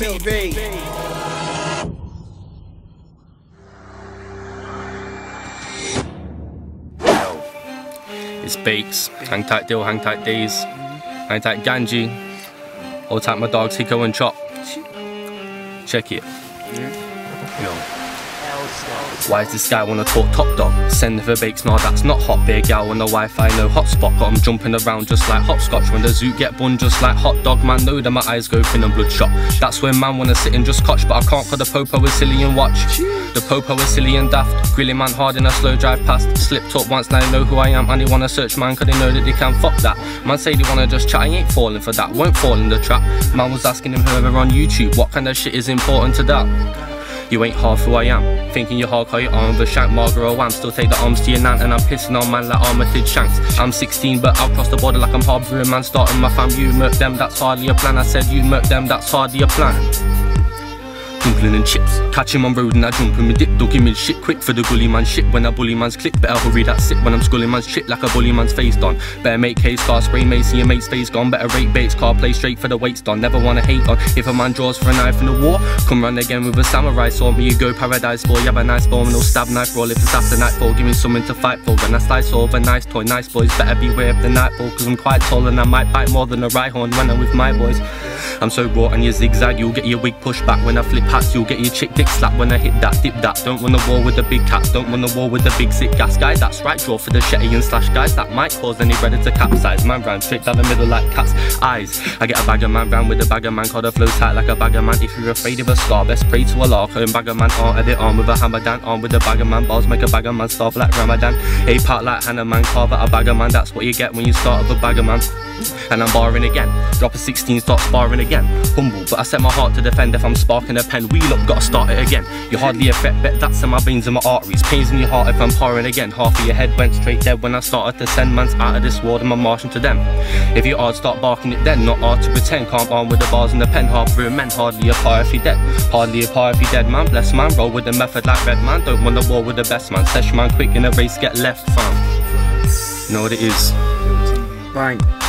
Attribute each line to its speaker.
Speaker 1: Build TV.
Speaker 2: It's Bakes, hang tight deal, hang tight days, hang tight Ganji, hold tight my dogs Hiko and Chop. Check it. Yo. Why is this guy wanna talk top dog? Send for bakes, nah that's not hot Beer gal. On the Wi-Fi, no hotspot. Got 'em jumping around just like hopscotch. When the zoo get bun just like hot dog Man know that my eyes go thin and bloodshot That's where man wanna sit and just cotch But I can't call the popo is silly and watch. The popo is silly and daft. Grilling man hard in a slow drive past. Slipped up once now they know who I am. And they wanna search man cause they know that they can fuck that. Man say they wanna just chat, I ain't falling for that. Won't fall in the trap. Man was asking him whoever on YouTube What kind of shit is important to that you ain't half who I am. Thinking you're hard, call your arm with shank, Margaret Wham. Still take the arms to your nan, and I'm pissing on man like Armitage Shanks. I'm 16, but I'll cross the border like I'm harbouring man. Starting my fam, you murk them, that's hardly a plan. I said you murk them, that's hardly a plan dumpling and chips. Catch him on road and I jump him and dip, don't give me shit quick for the gully man shit. When I bully man's clip, better hurry that sit when I'm schooling man's shit like a bully man's face done. Better make case car spray mace, see your mate's face gone. Better rate baits, car play straight for the weights done. Never wanna hate on. If a man draws for a knife in the war, come round again with a samurai sword. Me you go paradise boy, you have a nice form and no stab knife roll. If it's after nightfall, give me something to fight for. When I slice over nice toy, nice boys, better beware of the nightfall. Cause I'm quite tall and I might bite more than a right horn when I'm with my boys. I'm so raw and you zigzag, you'll get your wig pushed back. When I flip hats, you'll get your chick dick slap when I hit that, dip that. Don't the war with the big cats, don't the war with the big sick gas guy. That's right, draw for the shetty and slash guys. That might cause any brother to capsize. Man ran straight down the middle like cat's eyes. I get a bag of man round with a bag of man, called a flow tight like a bag of man. If you're afraid of a scar, best pray to a Allah. And of man on edit on with a hammer down, on with a bag of man. Balls make a bag of man starve like Ramadan. A part like Hannah man, carve out a of man. That's what you get when you start with a bag of man. And I'm barring again. Drop a 16, start sparring again. Humble, but I set my heart to defend. If I'm sparking a pen, wheel up, gotta start it again. You're hardly a threat, bet that's in my veins and my arteries. Pains in your heart if I'm pouring again. Half of your head went straight dead when I started to send mans out of this world and I'm marching to them. If you're hard, start barking it then. Not hard to pretend. Can't arm with the bars and the pen. Half through men, hardly a par if you're dead. Hardly a par if you're dead, man. Bless man, roll with the method like red man. Don't want the war with the best man. Sesh man, quick in a race, get left, fam. You know what it is.
Speaker 1: Bang.